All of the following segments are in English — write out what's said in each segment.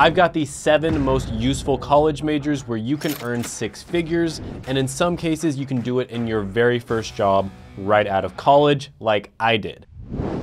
I've got the seven most useful college majors where you can earn six figures, and in some cases you can do it in your very first job right out of college, like I did.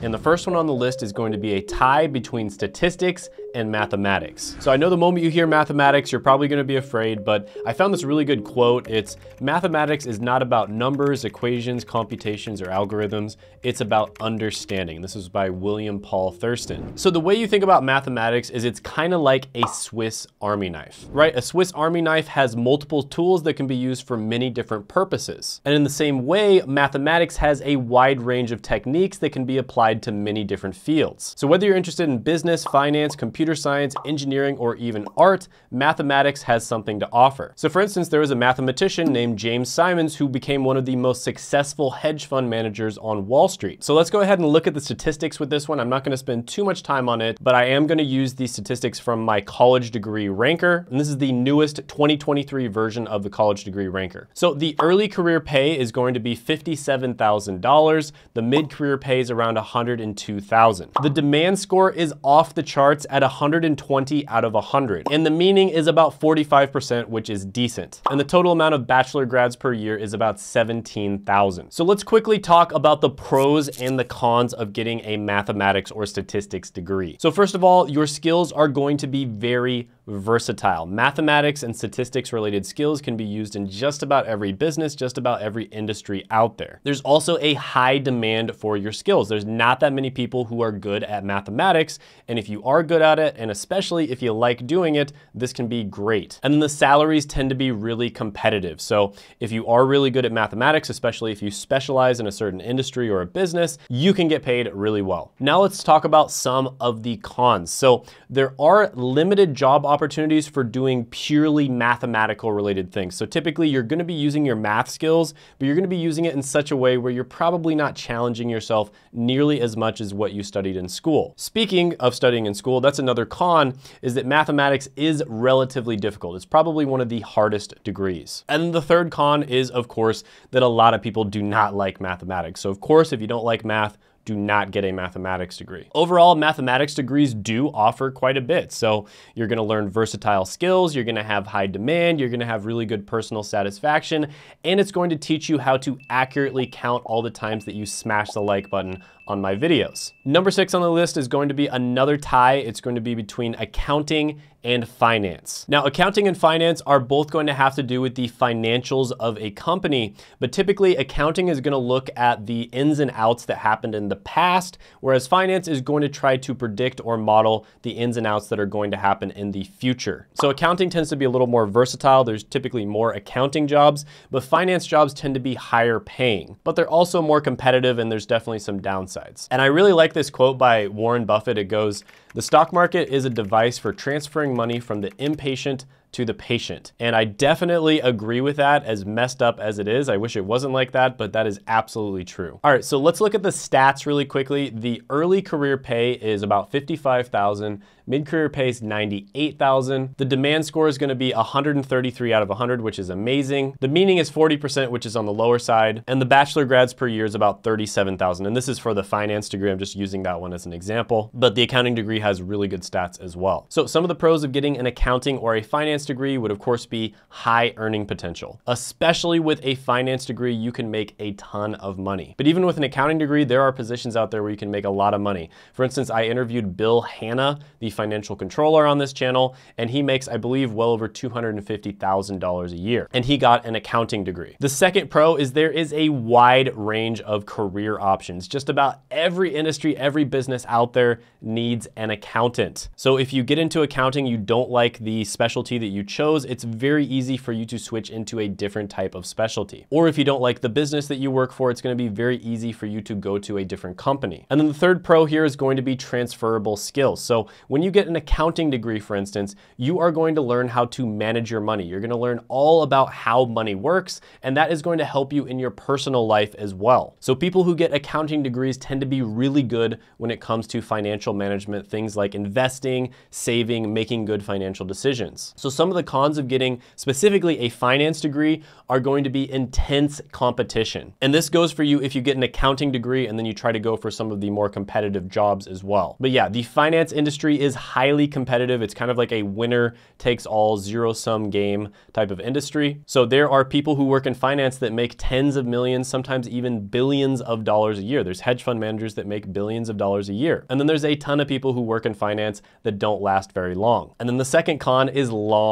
And the first one on the list is going to be a tie between statistics and mathematics. So I know the moment you hear mathematics, you're probably gonna be afraid, but I found this really good quote. It's mathematics is not about numbers, equations, computations, or algorithms. It's about understanding. This is by William Paul Thurston. So the way you think about mathematics is it's kind of like a Swiss army knife, right? A Swiss army knife has multiple tools that can be used for many different purposes. And in the same way, mathematics has a wide range of techniques that can be applied to many different fields. So whether you're interested in business, finance, computer science, engineering, or even art, mathematics has something to offer. So for instance, there was a mathematician named James Simons who became one of the most successful hedge fund managers on Wall Street. So let's go ahead and look at the statistics with this one. I'm not gonna spend too much time on it, but I am gonna use the statistics from my college degree ranker. And this is the newest 2023 version of the college degree ranker. So the early career pay is going to be $57,000. The mid-career pay is around 102,000. The demand score is off the charts at 120 out of 100, and the meaning is about 45%, which is decent. And the total amount of bachelor grads per year is about 17,000. So let's quickly talk about the pros and the cons of getting a mathematics or statistics degree. So first of all, your skills are going to be very versatile. Mathematics and statistics related skills can be used in just about every business, just about every industry out there. There's also a high demand for your skills. There's not that many people who are good at mathematics, and if you are good at it, and especially if you like doing it, this can be great. And then the salaries tend to be really competitive. So if you are really good at mathematics, especially if you specialize in a certain industry or a business, you can get paid really well. Now let's talk about some of the cons. So there are limited job opportunities for doing purely mathematical related things. So typically you're gonna be using your math skills, but you're gonna be using it in such a way where you're probably not challenging yourself nearly as much as what you studied in school. Speaking of studying in school, that's another con, is that mathematics is relatively difficult. It's probably one of the hardest degrees. And the third con is, of course, that a lot of people do not like mathematics. So of course, if you don't like math, do not get a mathematics degree. Overall, mathematics degrees do offer quite a bit. So you're gonna learn versatile skills, you're gonna have high demand, you're gonna have really good personal satisfaction, and it's going to teach you how to accurately count all the times that you smash the like button on my videos. Number six on the list is going to be another tie. It's going to be between accounting and finance. Now, accounting and finance are both going to have to do with the financials of a company, but typically accounting is gonna look at the ins and outs that happened in the past, whereas finance is going to try to predict or model the ins and outs that are going to happen in the future. So accounting tends to be a little more versatile. There's typically more accounting jobs, but finance jobs tend to be higher paying, but they're also more competitive and there's definitely some downsides. And I really like this quote by Warren Buffett. It goes, the stock market is a device for transferring money from the impatient to the patient. And I definitely agree with that as messed up as it is. I wish it wasn't like that, but that is absolutely true. All right, so let's look at the stats really quickly. The early career pay is about 55,000. Mid-career pay is 98,000. The demand score is gonna be 133 out of 100, which is amazing. The meaning is 40%, which is on the lower side. And the bachelor grads per year is about 37,000. And this is for the finance degree. I'm just using that one as an example. But the accounting degree has really good stats as well. So some of the pros of getting an accounting or a finance degree would of course be high earning potential. Especially with a finance degree, you can make a ton of money. But even with an accounting degree, there are positions out there where you can make a lot of money. For instance, I interviewed Bill Hanna, the financial controller on this channel, and he makes, I believe, well over $250,000 a year. And he got an accounting degree. The second pro is there is a wide range of career options. Just about every industry, every business out there needs an accountant. So if you get into accounting, you don't like the specialty that you chose, it's very easy for you to switch into a different type of specialty. Or if you don't like the business that you work for, it's gonna be very easy for you to go to a different company. And then the third pro here is going to be transferable skills. So when you get an accounting degree, for instance, you are going to learn how to manage your money. You're gonna learn all about how money works, and that is going to help you in your personal life as well. So people who get accounting degrees tend to be really good when it comes to financial management, things like investing, saving, making good financial decisions. So some of the cons of getting specifically a finance degree are going to be intense competition. And this goes for you if you get an accounting degree and then you try to go for some of the more competitive jobs as well. But yeah, the finance industry is highly competitive. It's kind of like a winner takes all zero sum game type of industry. So there are people who work in finance that make tens of millions, sometimes even billions of dollars a year. There's hedge fund managers that make billions of dollars a year. And then there's a ton of people who work in finance that don't last very long. And then the second con is long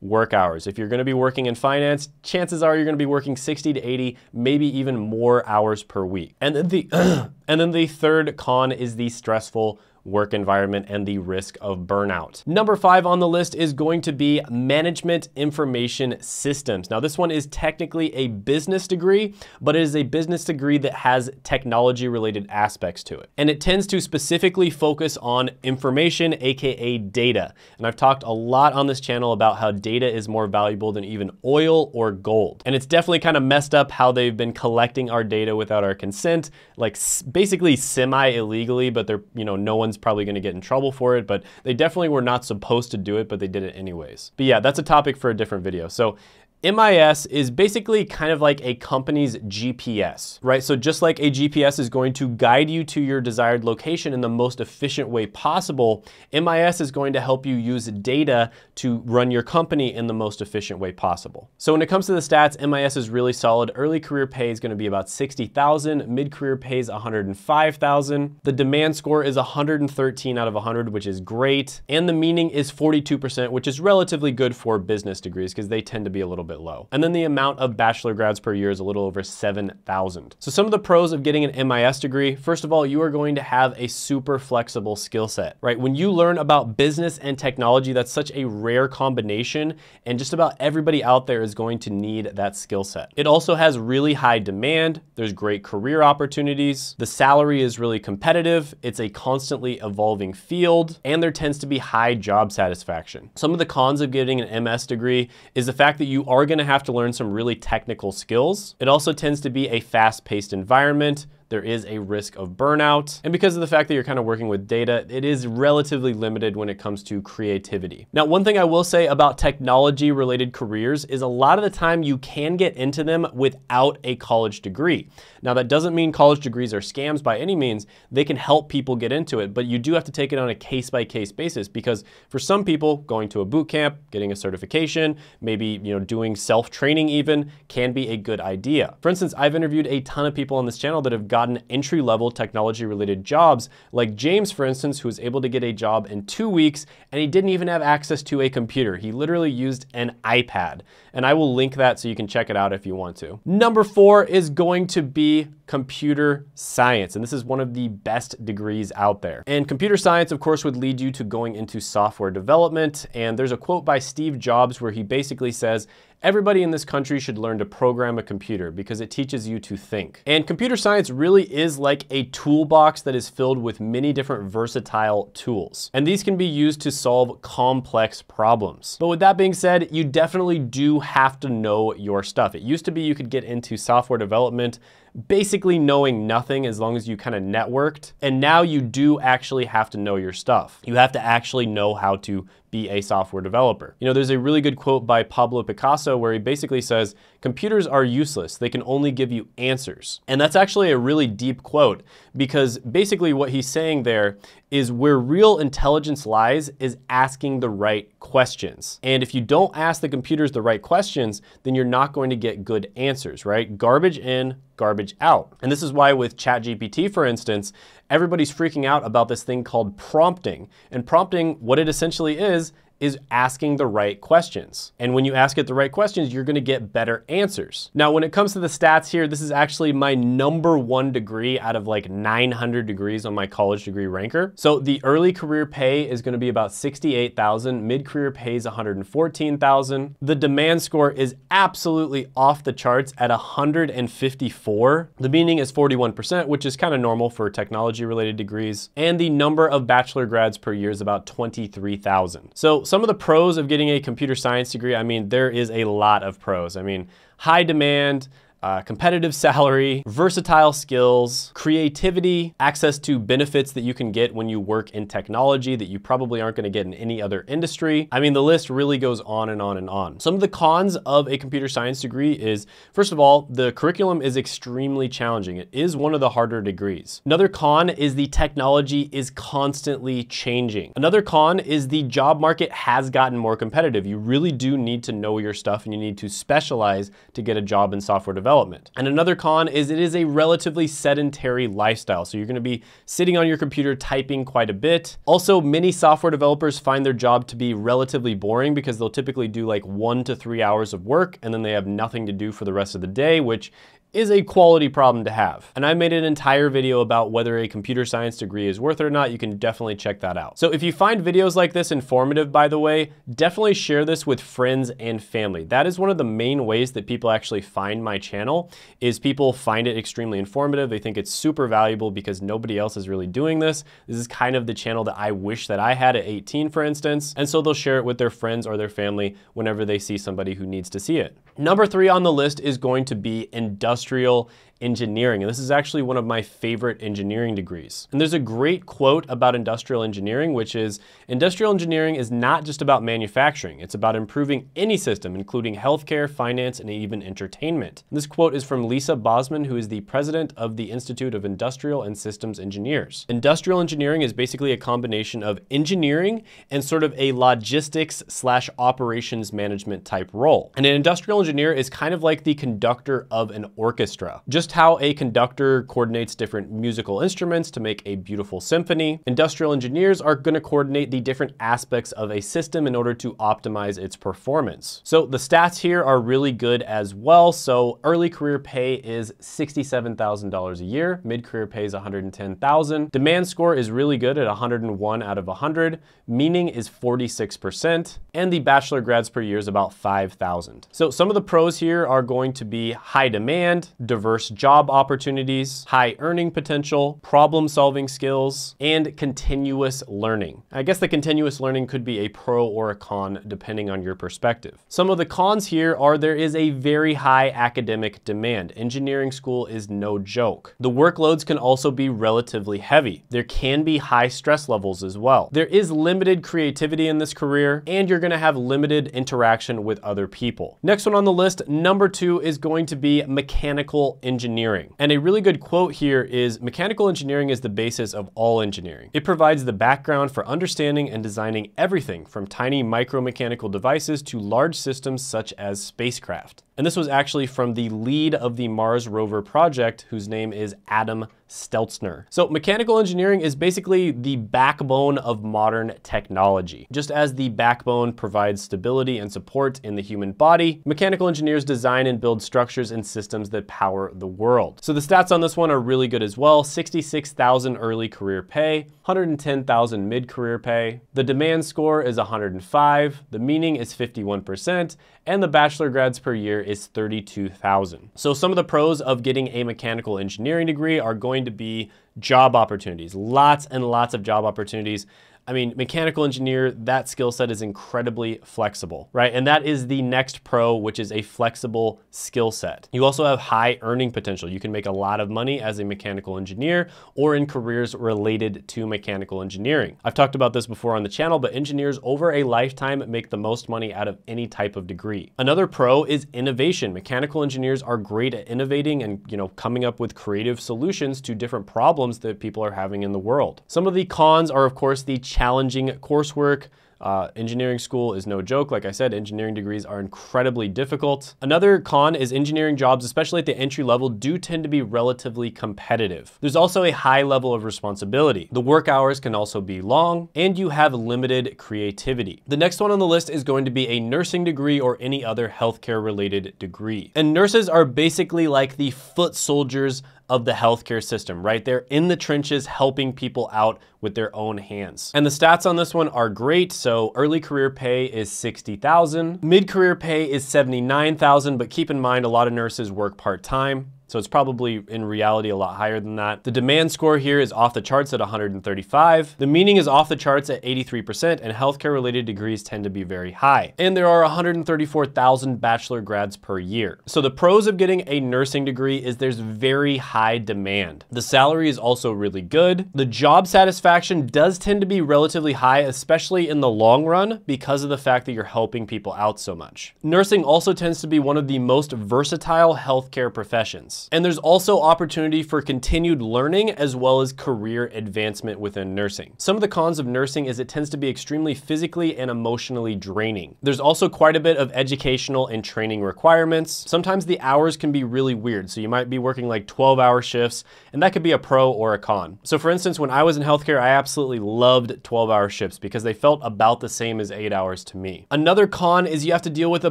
work hours. If you're going to be working in finance, chances are you're going to be working 60 to 80, maybe even more hours per week. And the and then the third con is the stressful work environment, and the risk of burnout. Number five on the list is going to be management information systems. Now, this one is technically a business degree, but it is a business degree that has technology related aspects to it. And it tends to specifically focus on information, AKA data. And I've talked a lot on this channel about how data is more valuable than even oil or gold. And it's definitely kind of messed up how they've been collecting our data without our consent, like basically semi illegally, but they're, you know, no one's probably going to get in trouble for it, but they definitely were not supposed to do it, but they did it anyways. But yeah, that's a topic for a different video. So MIS is basically kind of like a company's GPS, right? So just like a GPS is going to guide you to your desired location in the most efficient way possible, MIS is going to help you use data to run your company in the most efficient way possible. So when it comes to the stats, MIS is really solid. Early career pay is going to be about 60,000, mid-career pay is 105,000. The demand score is 113 out of 100, which is great. And the meaning is 42%, which is relatively good for business degrees because they tend to be a little bit low. And then the amount of bachelor grads per year is a little over 7,000. So some of the pros of getting an MIS degree, first of all, you are going to have a super flexible skill set, right? When you learn about business and technology, that's such a rare combination and just about everybody out there is going to need that skill set. It also has really high demand. There's great career opportunities. The salary is really competitive. It's a constantly evolving field and there tends to be high job satisfaction. Some of the cons of getting an MS degree is the fact that you are gonna have to learn some really technical skills. It also tends to be a fast-paced environment there is a risk of burnout. And because of the fact that you're kind of working with data, it is relatively limited when it comes to creativity. Now, one thing I will say about technology related careers is a lot of the time you can get into them without a college degree. Now, that doesn't mean college degrees are scams by any means. They can help people get into it, but you do have to take it on a case by case basis because for some people, going to a boot camp, getting a certification, maybe, you know, doing self-training even can be a good idea. For instance, I've interviewed a ton of people on this channel that have gotten entry-level technology-related jobs, like James, for instance, who was able to get a job in two weeks, and he didn't even have access to a computer. He literally used an iPad, and I will link that so you can check it out if you want to. Number four is going to be computer science, and this is one of the best degrees out there. And computer science, of course, would lead you to going into software development, and there's a quote by Steve Jobs where he basically says, Everybody in this country should learn to program a computer because it teaches you to think. And computer science really is like a toolbox that is filled with many different versatile tools. And these can be used to solve complex problems. But with that being said, you definitely do have to know your stuff. It used to be you could get into software development basically knowing nothing as long as you kind of networked. And now you do actually have to know your stuff. You have to actually know how to be a software developer. You know, there's a really good quote by Pablo Picasso where he basically says, computers are useless. They can only give you answers. And that's actually a really deep quote because basically what he's saying there is where real intelligence lies is asking the right questions. And if you don't ask the computers the right questions, then you're not going to get good answers, right? Garbage in, garbage out. And this is why with ChatGPT, for instance, everybody's freaking out about this thing called prompting. And prompting, what it essentially is, is asking the right questions. And when you ask it the right questions, you're gonna get better answers. Now, when it comes to the stats here, this is actually my number one degree out of like 900 degrees on my college degree ranker. So the early career pay is gonna be about 68,000, mid-career pay is 114,000. The demand score is absolutely off the charts at 154. The meaning is 41%, which is kind of normal for technology related degrees. And the number of bachelor grads per year is about 23,000. So some of the pros of getting a computer science degree, I mean, there is a lot of pros. I mean, high demand, uh, competitive salary, versatile skills, creativity, access to benefits that you can get when you work in technology that you probably aren't gonna get in any other industry. I mean, the list really goes on and on and on. Some of the cons of a computer science degree is, first of all, the curriculum is extremely challenging. It is one of the harder degrees. Another con is the technology is constantly changing. Another con is the job market has gotten more competitive. You really do need to know your stuff and you need to specialize to get a job in software development. And another con is it is a relatively sedentary lifestyle. So you're gonna be sitting on your computer typing quite a bit. Also, many software developers find their job to be relatively boring because they'll typically do like one to three hours of work and then they have nothing to do for the rest of the day, which is a quality problem to have. And I made an entire video about whether a computer science degree is worth it or not. You can definitely check that out. So if you find videos like this informative, by the way, definitely share this with friends and family. That is one of the main ways that people actually find my channel is people find it extremely informative. They think it's super valuable because nobody else is really doing this. This is kind of the channel that I wish that I had at 18, for instance. And so they'll share it with their friends or their family whenever they see somebody who needs to see it. Number three on the list is going to be industrial engineering. And this is actually one of my favorite engineering degrees. And there's a great quote about industrial engineering, which is industrial engineering is not just about manufacturing. It's about improving any system, including healthcare, finance, and even entertainment. And this quote is from Lisa Bosman, who is the president of the Institute of Industrial and Systems Engineers. Industrial engineering is basically a combination of engineering and sort of a logistics slash operations management type role. And an industrial engineer is kind of like the conductor of an orchestra. Just just how a conductor coordinates different musical instruments to make a beautiful symphony. Industrial engineers are gonna coordinate the different aspects of a system in order to optimize its performance. So the stats here are really good as well. So early career pay is $67,000 a year. Mid-career pay is 110,000. Demand score is really good at 101 out of 100. Meaning is 46%. And the bachelor grads per year is about 5,000. So some of the pros here are going to be high demand, diverse job opportunities, high earning potential, problem solving skills, and continuous learning. I guess the continuous learning could be a pro or a con depending on your perspective. Some of the cons here are there is a very high academic demand. Engineering school is no joke. The workloads can also be relatively heavy. There can be high stress levels as well. There is limited creativity in this career, and you're gonna have limited interaction with other people. Next one on the list, number two is going to be mechanical engineering engineering. And a really good quote here is mechanical engineering is the basis of all engineering. It provides the background for understanding and designing everything from tiny micromechanical devices to large systems such as spacecraft. And this was actually from the lead of the Mars rover project, whose name is Adam Steltzner. So mechanical engineering is basically the backbone of modern technology. Just as the backbone provides stability and support in the human body, mechanical engineers design and build structures and systems that power the world. So the stats on this one are really good as well. 66,000 early career pay, 110,000 mid-career pay. The demand score is 105, the meaning is 51%, and the bachelor grads per year is 32,000. So some of the pros of getting a mechanical engineering degree are going to be job opportunities, lots and lots of job opportunities. I mean, mechanical engineer, that skill set is incredibly flexible, right? And that is the next pro, which is a flexible skill set. You also have high earning potential. You can make a lot of money as a mechanical engineer or in careers related to mechanical engineering. I've talked about this before on the channel, but engineers over a lifetime make the most money out of any type of degree. Another pro is innovation. Mechanical engineers are great at innovating and, you know, coming up with creative solutions to different problems that people are having in the world. Some of the cons are, of course, the challenging coursework. Uh, engineering school is no joke. Like I said, engineering degrees are incredibly difficult. Another con is engineering jobs, especially at the entry level, do tend to be relatively competitive. There's also a high level of responsibility. The work hours can also be long, and you have limited creativity. The next one on the list is going to be a nursing degree or any other healthcare related degree. And nurses are basically like the foot soldiers of the healthcare system, right? They're in the trenches helping people out with their own hands. And the stats on this one are great. So early career pay is 60,000, mid-career pay is 79,000, but keep in mind a lot of nurses work part-time. So it's probably in reality a lot higher than that. The demand score here is off the charts at 135. The meaning is off the charts at 83% and healthcare related degrees tend to be very high. And there are 134,000 bachelor grads per year. So the pros of getting a nursing degree is there's very high demand. The salary is also really good. The job satisfaction does tend to be relatively high, especially in the long run because of the fact that you're helping people out so much. Nursing also tends to be one of the most versatile healthcare professions. And there's also opportunity for continued learning as well as career advancement within nursing. Some of the cons of nursing is it tends to be extremely physically and emotionally draining. There's also quite a bit of educational and training requirements. Sometimes the hours can be really weird. So you might be working like 12 hour shifts and that could be a pro or a con. So for instance, when I was in healthcare, I absolutely loved 12 hour shifts because they felt about the same as eight hours to me. Another con is you have to deal with a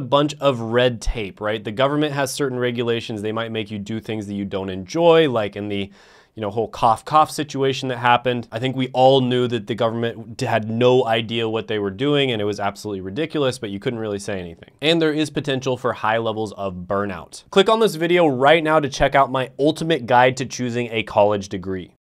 bunch of red tape, right? The government has certain regulations. They might make you things that you don't enjoy, like in the you know, whole cough cough situation that happened. I think we all knew that the government had no idea what they were doing and it was absolutely ridiculous, but you couldn't really say anything. And there is potential for high levels of burnout. Click on this video right now to check out my ultimate guide to choosing a college degree.